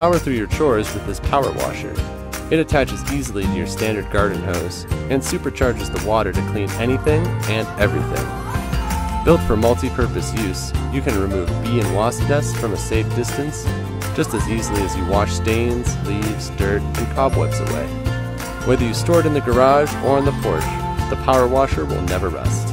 Power through your chores with this power washer. It attaches easily to your standard garden hose and supercharges the water to clean anything and everything. Built for multi-purpose use, you can remove bee and wasp nests from a safe distance just as easily as you wash stains, leaves, dirt, and cobwebs away. Whether you store it in the garage or on the porch, the power washer will never rust.